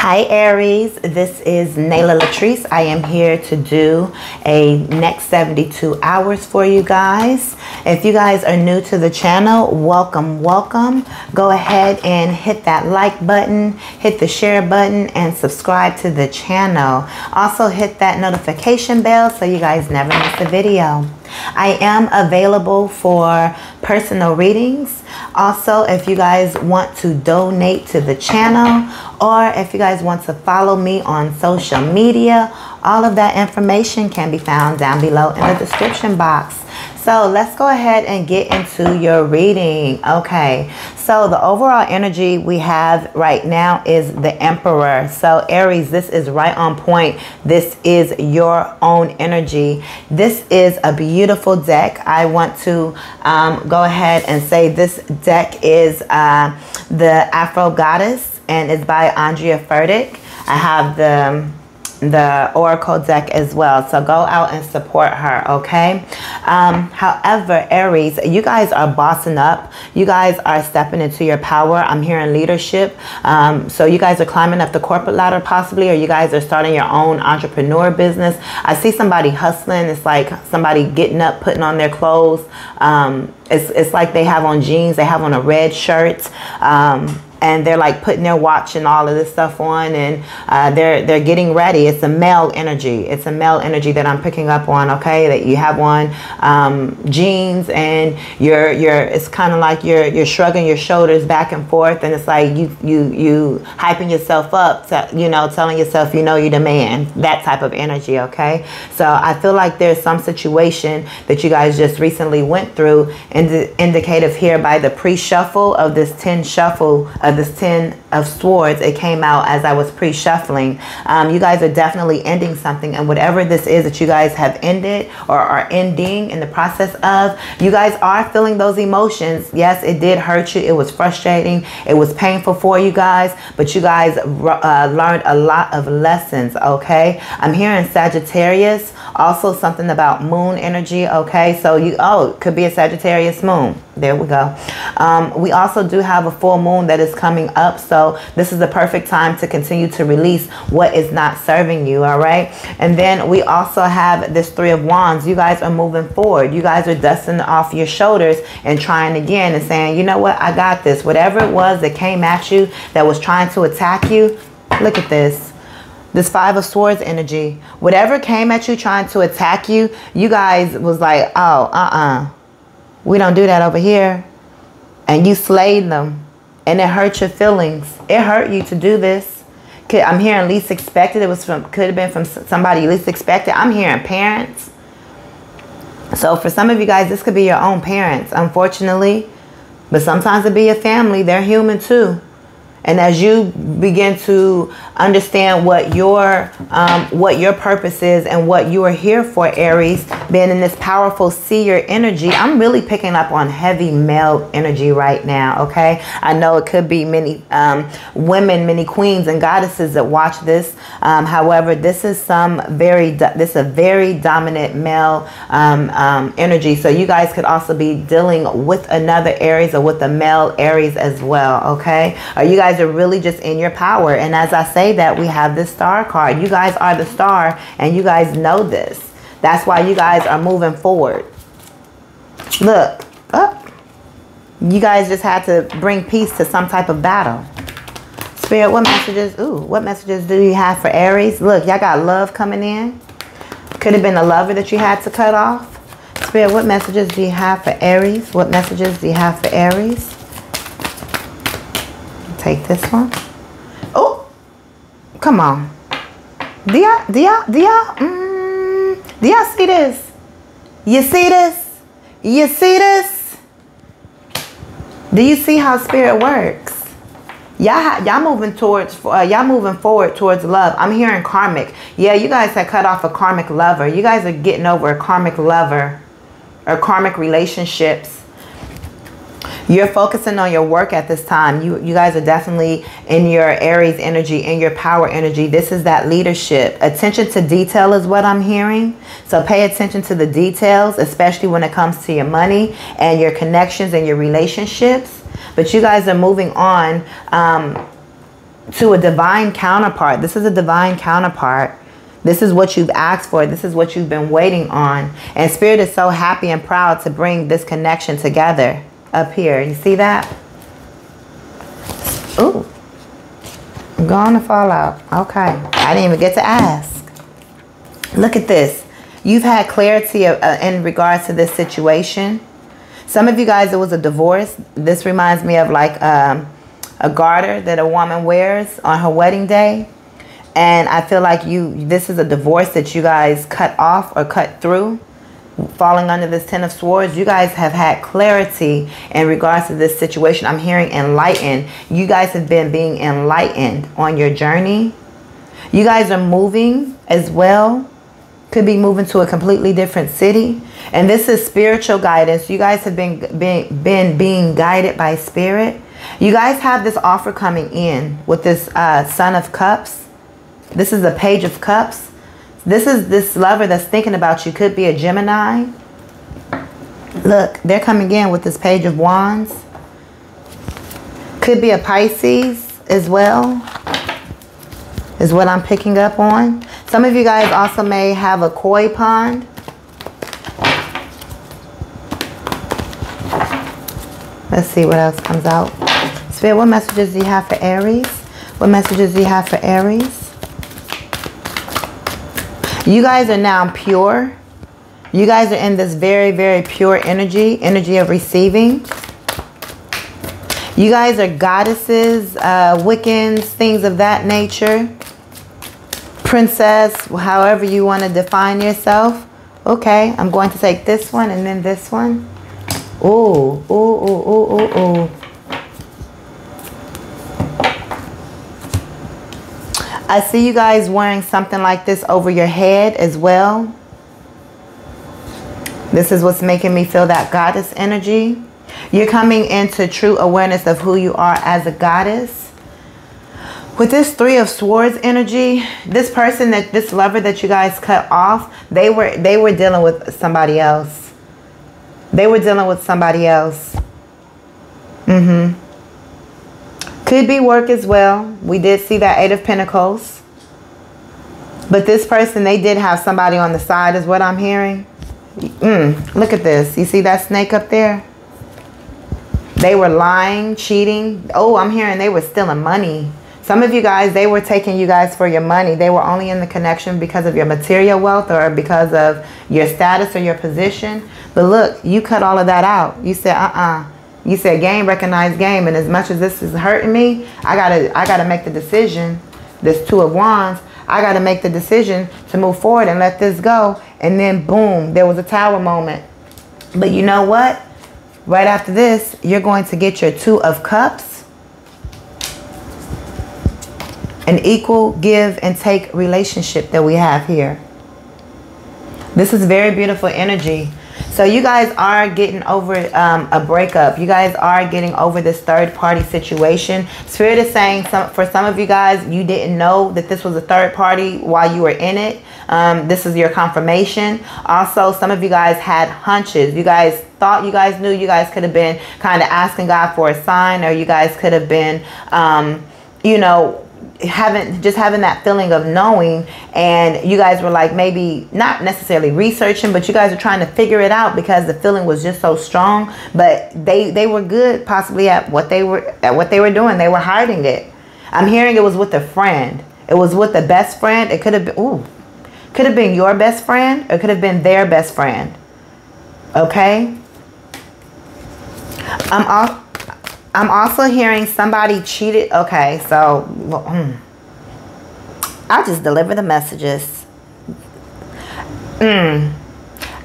Hi Aries, this is Nala Latrice. I am here to do a next 72 hours for you guys. If you guys are new to the channel, welcome, welcome. Go ahead and hit that like button, hit the share button, and subscribe to the channel. Also hit that notification bell so you guys never miss a video. I am available for personal readings. Also, if you guys want to donate to the channel or if you guys want to follow me on social media, all of that information can be found down below in the description box. So let's go ahead and get into your reading. Okay, so the overall energy we have right now is the Emperor. So Aries, this is right on point. This is your own energy. This is a beautiful deck. I want to um, go ahead and say this deck is uh, the Afro Goddess and it's by Andrea Furtick. I have the the Oracle deck as well. So go out and support her, okay? Um, however, Aries, you guys are bossing up. You guys are stepping into your power. I'm hearing leadership. Um, so you guys are climbing up the corporate ladder possibly, or you guys are starting your own entrepreneur business. I see somebody hustling. It's like somebody getting up, putting on their clothes. Um, it's, it's like they have on jeans. They have on a red shirt. Um, and they're like putting their watch and all of this stuff on and uh, they're they're getting ready. It's a male energy. It's a male energy that i'm picking up on okay? That you have on um, jeans and you're you're it's kind of like you're you're shrugging your shoulders back and forth and it's like you you you hyping yourself up to, you know telling yourself you know you're man that type of energy okay? So i feel like there's some situation that you guys just recently went through and indicative here by the pre-shuffle of this 10 shuffle this Ten of Swords, it came out as I was pre-shuffling. Um, you guys are definitely ending something. And whatever this is that you guys have ended or are ending in the process of, you guys are feeling those emotions. Yes, it did hurt you. It was frustrating. It was painful for you guys. But you guys uh, learned a lot of lessons, okay? I'm hearing Sagittarius. Also something about moon energy, okay? So you, oh, could be a Sagittarius moon. There we go. Um, we also do have a full moon that is coming up. So this is the perfect time to continue to release what is not serving you. All right. And then we also have this three of wands. You guys are moving forward. You guys are dusting off your shoulders and trying again and saying, you know what? I got this. Whatever it was that came at you that was trying to attack you. Look at this this five of swords energy whatever came at you trying to attack you you guys was like oh uh-uh we don't do that over here. And you slayed them. And it hurt your feelings. It hurt you to do this. I'm hearing least expected. It was from could have been from somebody least expected. I'm hearing parents. So for some of you guys, this could be your own parents, unfortunately. But sometimes it be a family. They're human too. And as you begin to understand what your um, what your purpose is and what you are here for, Aries, being in this powerful seer energy, I'm really picking up on heavy male energy right now. Okay, I know it could be many um, women, many queens and goddesses that watch this. Um, however, this is some very this is a very dominant male um, um, energy. So you guys could also be dealing with another Aries or with a male Aries as well. Okay, are you guys guys are really just in your power. And as I say that, we have this star card. You guys are the star and you guys know this. That's why you guys are moving forward. Look, up. You guys just had to bring peace to some type of battle. Spirit, what messages? Ooh, what messages do you have for Aries? Look, y'all got love coming in. Could have been a lover that you had to cut off. Spirit, what messages do you have for Aries? What messages do you have for Aries? Take this one. Oh, come on. Do y'all, do y'all, do y'all, mm, do y'all see this? You see this? You see this? Do you see how spirit works? Y'all, y'all moving towards, uh, y'all moving forward towards love. I'm hearing karmic. Yeah, you guys had cut off a karmic lover. You guys are getting over a karmic lover or karmic relationships you're focusing on your work at this time. You, you guys are definitely in your Aries energy, in your power energy. This is that leadership. Attention to detail is what I'm hearing. So pay attention to the details, especially when it comes to your money and your connections and your relationships. But you guys are moving on. Um, to a divine counterpart. This is a divine counterpart. This is what you've asked for. This is what you've been waiting on. And Spirit is so happy and proud to bring this connection together up here. You see that? Ooh. Going to fall out. Okay. I didn't even get to ask. Look at this. You've had clarity uh, in regards to this situation. Some of you guys, it was a divorce. This reminds me of like um, a garter that a woman wears on her wedding day. And I feel like you, this is a divorce that you guys cut off or cut through, falling under this Ten of Swords. You guys have had clarity in regards to this situation. I'm hearing enlightened. You guys have been being enlightened on your journey. You guys are moving as well. Could be moving to a completely different city. And this is spiritual guidance. You guys have been, been, been being guided by spirit. You guys have this offer coming in with this uh, Son of Cups. This is a Page of Cups. This is this lover that's thinking about you. Could be a Gemini. Look, they're coming in with this Page of Wands. Could be a Pisces as well. Is what I'm picking up on. Some of you guys also may have a koi pond. Let's see what else comes out. Spirit, what messages do you have for Aries? What messages do you have for Aries? You guys are now pure. You guys are in this very, very pure energy, energy of receiving. You guys are goddesses, uh, Wiccans, things of that nature. Princess, however you want to define yourself. Okay, I'm going to take this one and then this one. Ooh, ooh, ooh, ooh, ooh, ooh. I see you guys wearing something like this over your head as well. This is what's making me feel that goddess energy. You're coming into true awareness of who you are as a goddess. With this three of swords energy, this person that this lover that you guys cut off, they were they were dealing with somebody else. They were dealing with somebody else. Mm-hmm. Could be work as well. We did see that Eight of Pentacles. But this person, they did have somebody on the side is what I'm hearing. Mm, look at this. You see that snake up there? They were lying, cheating. Oh, I'm hearing they were stealing money. Some of you guys, they were taking you guys for your money. They were only in the connection because of your material wealth or because of your status or your position. But look, you cut all of that out. You said, uh-uh. You said game recognized game, and as much as this is hurting me, I gotta I gotta make the decision. This two of wands, I gotta make the decision to move forward and let this go. And then boom, there was a tower moment. But you know what? Right after this, you're going to get your two of cups. An equal give and take relationship that we have here. This is very beautiful energy. So you guys are getting over um, a breakup. You guys are getting over this third party situation. Spirit is saying some, for some of you guys, you didn't know that this was a third party while you were in it. Um, this is your confirmation. Also, some of you guys had hunches. You guys thought you guys knew. You guys could have been kind of asking God for a sign or you guys could have been, um, you know, having just having that feeling of knowing and you guys were like maybe not necessarily researching but you guys are trying to figure it out because the feeling was just so strong but they they were good possibly at what they were at what they were doing. They were hiding it. I'm hearing it was with a friend. It was with the best friend. It could have been ooh could have been your best friend or could have been their best friend. Okay? I'm off I'm also hearing somebody cheated. Okay, so hmm. I'll just deliver the messages. Mm.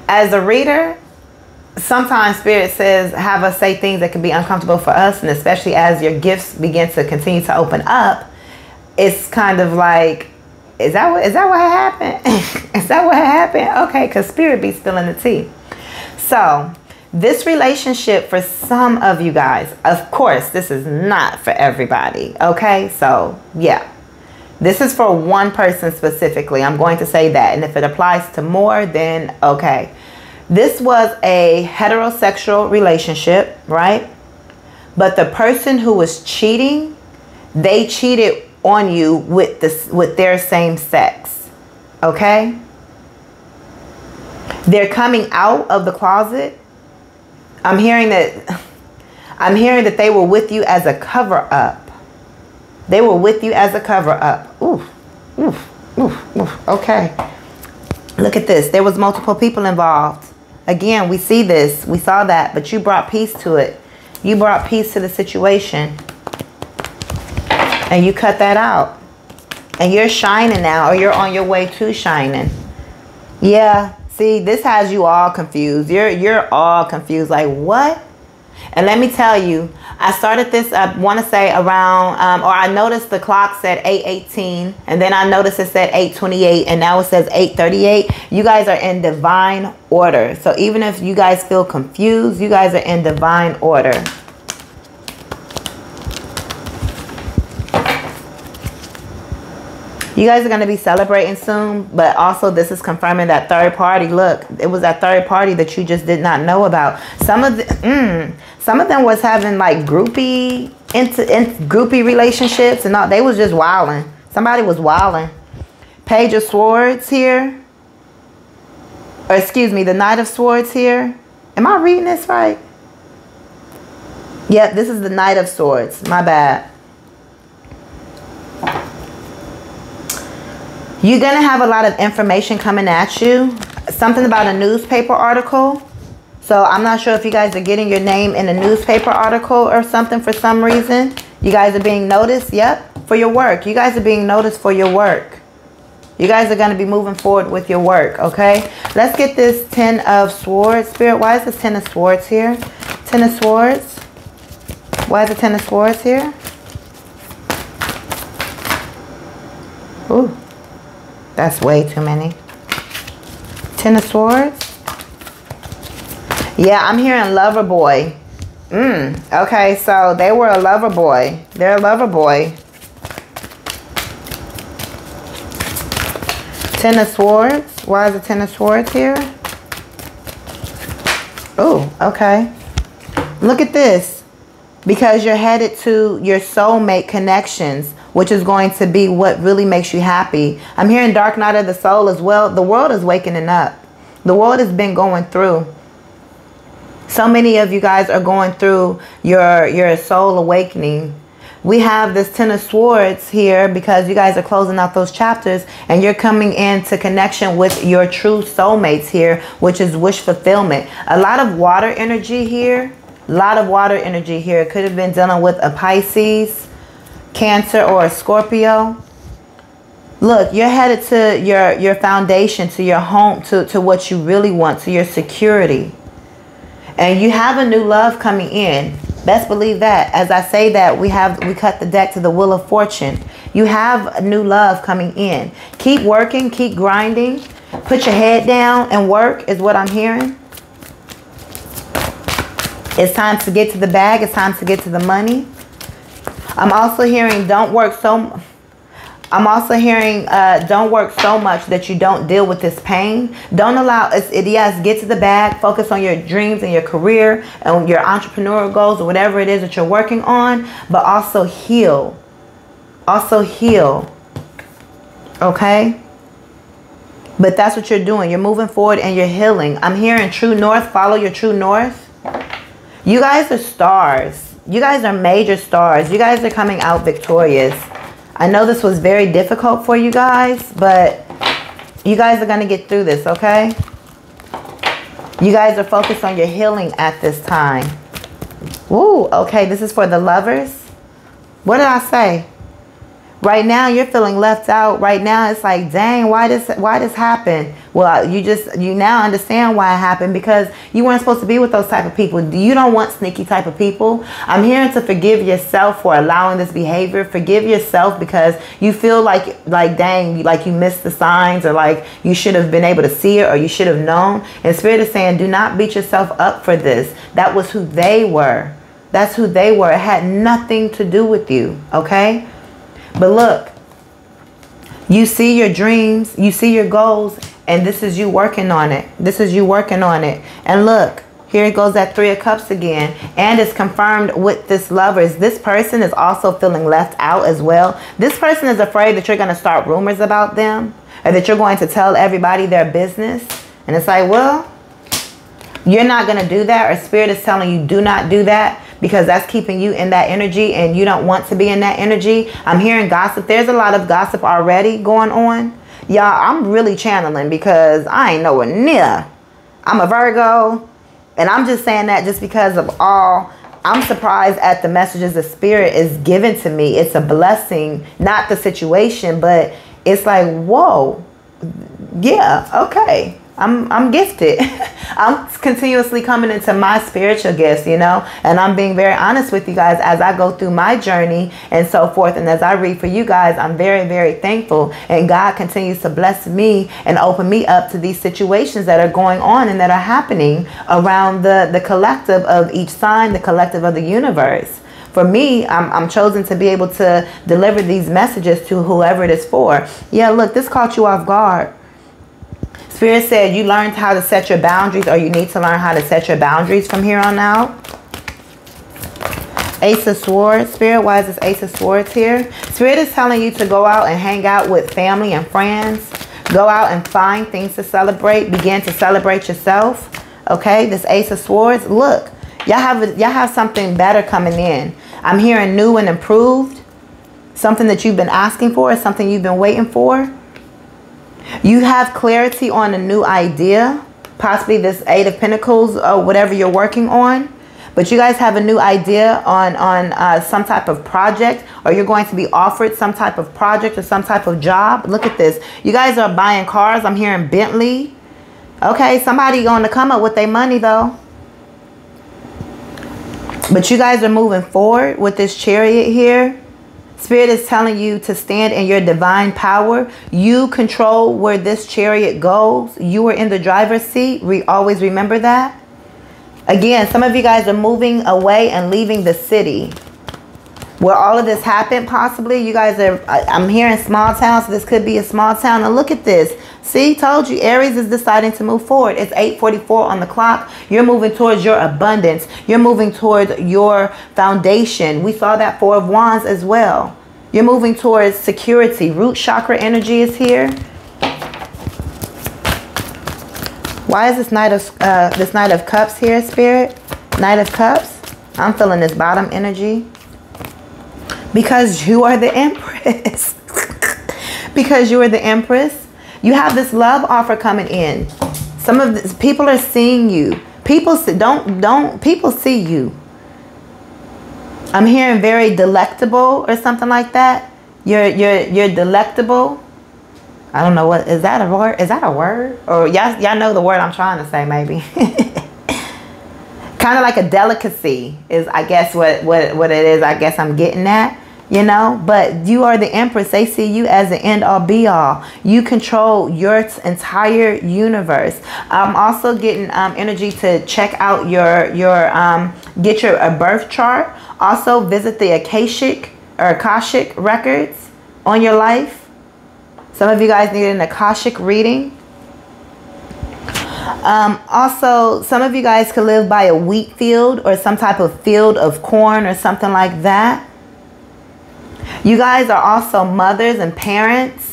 As a reader, sometimes Spirit says, have us say things that can be uncomfortable for us, and especially as your gifts begin to continue to open up, it's kind of like, is that what is that what happened? is that what happened? Okay, because Spirit be spilling the tea. So this relationship for some of you guys, of course, this is not for everybody. Okay, so yeah, this is for one person specifically. I'm going to say that. And if it applies to more, then okay. This was a heterosexual relationship, right? But the person who was cheating, they cheated on you with this with their same sex. Okay? They're coming out of the closet. I'm hearing that I'm hearing that they were with you as a cover up. They were with you as a cover up. Oof. Oof. Oof. Oof. Okay. Look at this. There was multiple people involved. Again, we see this. We saw that, but you brought peace to it. You brought peace to the situation. And you cut that out. And you're shining now, or you're on your way to shining. Yeah, see, this has you all confused. You're you're all confused. Like, what? And let me tell you, I started this, I want to say around, um, or I noticed the clock said 8.18, and then I noticed it said 8.28, and now it says 8.38. You guys are in divine order. So even if you guys feel confused, you guys are in divine order. You guys are going to be celebrating soon, but also this is confirming that third party. Look, it was that third party that you just did not know about. Some of the, mm, some of them was having like groupie into in, groupie relationships and all. They was just wilding. Somebody was wilding. Page of Swords here. Or excuse me, the Knight of Swords here. Am I reading this right? Yep, this is the Knight of Swords. My bad. You're going to have a lot of information coming at you. Something about a newspaper article. So I'm not sure if you guys are getting your name in a newspaper article or something for some reason. You guys are being noticed. Yep. For your work. You guys are being noticed for your work. You guys are going to be moving forward with your work. Okay. Let's get this Ten of Swords. Spirit, why is this Ten of Swords here? Ten of Swords. Why is the Ten of Swords here? Ooh. That's way too many. Ten of Swords. Yeah, I'm hearing lover boy. Mm, okay, so they were a lover boy. They're a lover boy. Ten of Swords. Why is the Ten of Swords here? Oh, okay. Look at this. Because you're headed to your soulmate connections which is going to be what really makes you happy. I'm hearing Dark Night of the Soul as well. The world is waking up. The world has been going through. So many of you guys are going through your, your soul awakening. We have this Ten of Swords here because you guys are closing out those chapters and you're coming into connection with your true soulmates here, which is wish fulfillment. A lot of water energy here. A lot of water energy here. It could have been dealing with a Pisces Cancer or a Scorpio, look, you're headed to your, your foundation, to your home, to, to what you really want, to your security. And you have a new love coming in. Best believe that. As I say that, we have we cut the deck to the wheel of fortune. You have a new love coming in. Keep working, keep grinding. Put your head down and work is what I'm hearing. It's time to get to the bag. It's time to get to the money. I'm also hearing don't work so I'm also hearing uh, don't work so much that you don't deal with this pain. Don't allow it, yes, get to the bag, focus on your dreams and your career and your entrepreneurial goals or whatever it is that you're working on, but also heal. Also heal. Okay? But that's what you're doing. You're moving forward and you're healing. I'm hearing true north, follow your true north. You guys are stars you guys are major stars. You guys are coming out victorious. I know this was very difficult for you guys, but you guys are going to get through this, okay? You guys are focused on your healing at this time. Ooh, okay, this is for the lovers. What did I say? Right now you're feeling left out. Right now it's like dang why this why this happened? Well uh, you just you now understand why it happened because you weren't supposed to be with those type of people. You don't want sneaky type of people. I'm here to forgive yourself for allowing this behavior. Forgive yourself because you feel like like dang like you missed the signs or like you should have been able to see it or you should have known. And spirit is saying do not beat yourself up for this. That was who they were. That's who they were. It had nothing to do with you okay but look, you see your dreams, you see your goals, and this is you working on it. This is you working on it. And look, Here it goes at Three of Cups again. And it's confirmed with this lovers. This person is also feeling left out as well. This person is afraid that you're going to start rumors about them or that you're going to tell everybody their business. And it's like, well, you're not going to do that or spirit is telling you do not do that because that's keeping you in that energy and you don't want to be in that energy. I'm hearing gossip. There's a lot of gossip already going on. Y'all, I'm really channeling because I ain't nowhere near. I'm a Virgo. And I'm just saying that just because of all I'm surprised at the messages the spirit is given to me. It's a blessing, not the situation, but it's like, whoa, yeah, okay. I'm I'm gifted. I'm continuously coming into my spiritual gifts, you know, and I'm being very honest with you guys as I go through my journey and so forth. And as I read for you guys, I'm very, very thankful. And God continues to bless me and open me up to these situations that are going on and that are happening around the, the collective of each sign, the collective of the universe for me, I'm, I'm chosen to be able to deliver these messages to whoever it is for. Yeah, look, this caught you off guard. Spirit said you learned how to set your boundaries or you need to learn how to set your boundaries from here on out. Ace of Swords. Spirit, why is this Ace of Swords here? Spirit is telling you to go out and hang out with family and friends. Go out and find things to celebrate. Begin to celebrate yourself. Okay, this Ace of Swords. Look, y'all have y'all have something better coming in. I'm hearing new and improved. Something that you've been asking for, something you've been waiting for. You have clarity on a new idea, possibly this Eight of Pentacles or whatever you're working on. But you guys have a new idea on, on uh, some type of project or you're going to be offered some type of project or some type of job. Look at this. You guys are buying cars. I'm hearing Bentley. Okay, somebody going to come up with their money though. But you guys are moving forward with this chariot here. Spirit is telling you to stand in your divine power. You control where this chariot goes. You are in the driver's seat. We always remember that. Again, some of you guys are moving away and leaving the city where all of this happened possibly you guys are i'm here in small towns so this could be a small town and look at this see told you aries is deciding to move forward. It's 8:44 on the clock. You're moving towards your abundance. You're moving towards your foundation. We saw that four of wands as well. You're moving towards security. Root chakra energy is here. Why is this knight of uh, this knight of cups here spirit? Knight of cups? I'm feeling this bottom energy. Because you are the empress. because you are the empress. You have this love offer coming in. Some of this, people are seeing you. People don't don't people see you. I'm hearing very delectable or something like that. You're you're you're delectable. I don't know what is that a word? Is that a word? Or y'all y'all know the word I'm trying to say maybe. kind of like a delicacy is I guess what what what it is. I guess I'm getting at you know? But you are the empress. They see you as the end all be all. You control your entire universe. I'm also getting um, energy to check out your your um, get your a birth chart. Also visit the akashic or akashic records on your life. Some of you guys need an akashic reading. Um, also, some of you guys could live by a wheat field or some type of field of corn or something like that. You guys are also mothers and parents.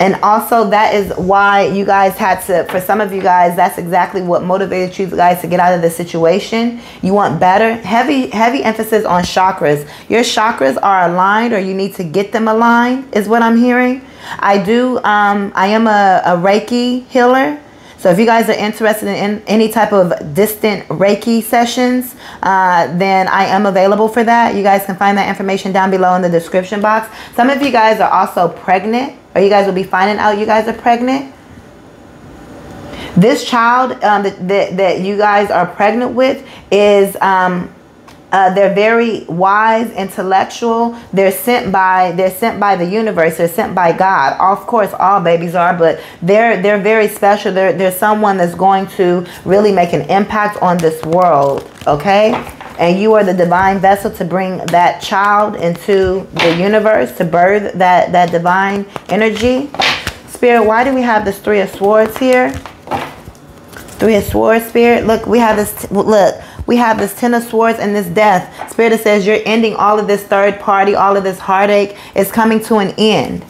And also that is why you guys had to, for some of you guys, that's exactly what motivated you guys to get out of the situation. You want better. Heavy, heavy emphasis on chakras. Your chakras are aligned or you need to get them aligned is what I'm hearing. I do, um, I am a, a Reiki healer. So if you guys are interested in any type of distant Reiki sessions, uh, then I am available for that. You guys can find that information down below in the description box. Some of you guys are also pregnant, or you guys will be finding out you guys are pregnant. This child um, that, that, that you guys are pregnant with is um, uh, they're very wise, intellectual. They're sent by they're sent by the universe. They're sent by God. Of course, all babies are, but they're they're very special. They're they're someone that's going to really make an impact on this world. Okay, and you are the divine vessel to bring that child into the universe to birth that that divine energy. Spirit, why do we have this three of swords here? Three of Swords, Spirit. Look, we have this. Look, we have this Ten of Swords and this Death. Spirit says you're ending all of this third party, all of this heartache is coming to an end.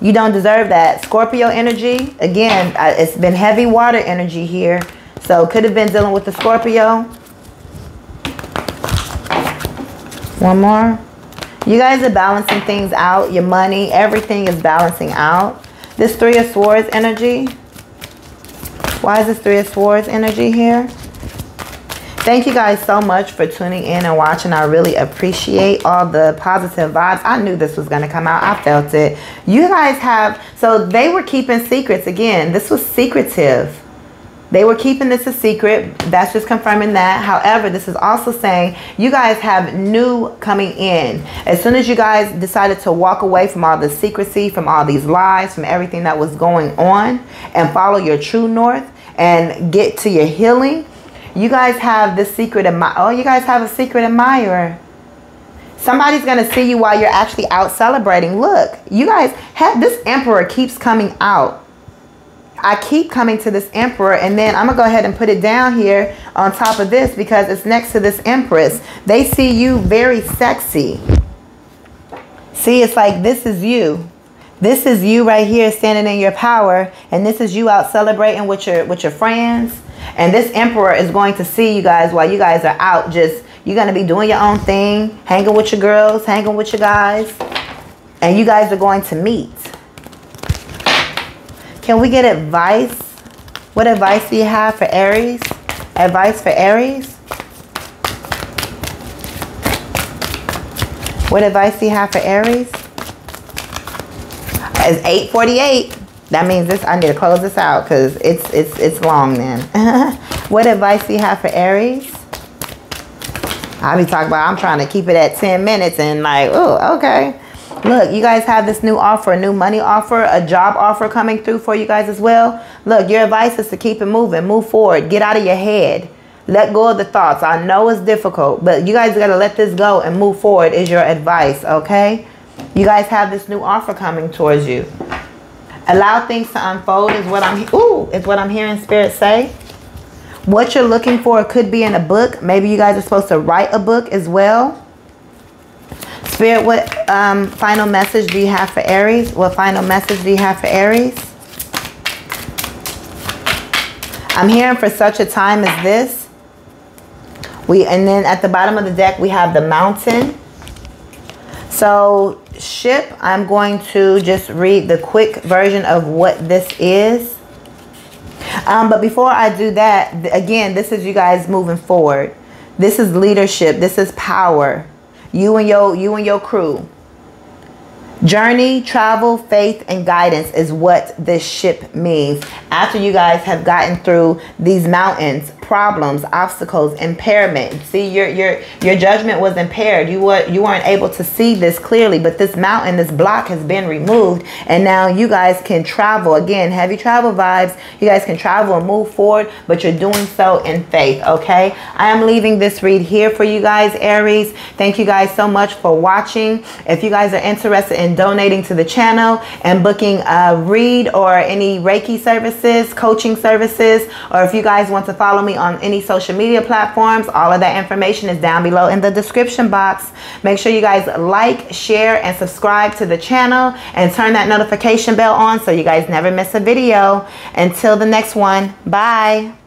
You don't deserve that. Scorpio energy. Again, it's been heavy water energy here. So could have been dealing with the Scorpio. One more. You guys are balancing things out. Your money, everything is balancing out. This Three of Swords energy. Why is this Three of Swords energy here? Thank you guys so much for tuning in and watching. I really appreciate all the positive vibes. I knew this was going to come out. I felt it. You guys have, so they were keeping secrets. Again, this was secretive. They were keeping this a secret. That's just confirming that. However, this is also saying you guys have new coming in. As soon as you guys decided to walk away from all the secrecy, from all these lies, from everything that was going on, and follow your true north and get to your healing, you guys have the secret admirer. Oh, you guys have a secret admirer. Somebody's going to see you while you're actually out celebrating. Look, you guys have this emperor keeps coming out. I keep coming to this emperor and then I'm going to go ahead and put it down here on top of this because it's next to this empress. They see you very sexy. See, it's like this is you. This is you right here standing in your power and this is you out celebrating with your with your friends and this emperor is going to see you guys while you guys are out just, you're going to be doing your own thing, hanging with your girls, hanging with your guys. And you guys are going to meet. Can we get advice? What advice do you have for Aries? Advice for Aries? What advice do you have for Aries? It's 848. That means this. I need to close this out because it's it's it's long. Then, what advice do you have for Aries? I'll be talking about. I'm trying to keep it at 10 minutes and like, oh, okay. Look, you guys have this new offer, a new money offer, a job offer coming through for you guys as well. Look, your advice is to keep it moving, move forward, get out of your head. Let go of the thoughts. I know it's difficult, but you guys got to let this go and move forward is your advice, okay? You guys have this new offer coming towards you. Allow things to unfold is what I'm ooh, is what I'm hearing spirit say. What you're looking for could be in a book. Maybe you guys are supposed to write a book as well. Spirit, what um, final message do you have for Aries? What final message do you have for Aries? I'm hearing for such a time as this. We and then at the bottom of the deck we have the mountain. So ship, I'm going to just read the quick version of what this is. Um, but before I do that, again, this is you guys moving forward. This is leadership. This is power. You and your you and your crew. Journey, travel, faith, and guidance is what this ship means. After you guys have gotten through these mountains, problems, obstacles, impairment. See, your your your judgment was impaired. You were you weren't able to see this clearly, but this mountain, this block has been removed, and now you guys can travel again. Heavy travel vibes. You guys can travel and move forward, but you're doing so in faith. Okay, I am leaving this read here for you guys, Aries. Thank you guys so much for watching. If you guys are interested in donating to the channel and booking a read or any Reiki services, coaching services, or if you guys want to follow on any social media platforms. All of that information is down below in the description box. Make sure you guys like, share, and subscribe to the channel and turn that notification bell on so you guys never miss a video. Until the next one, bye.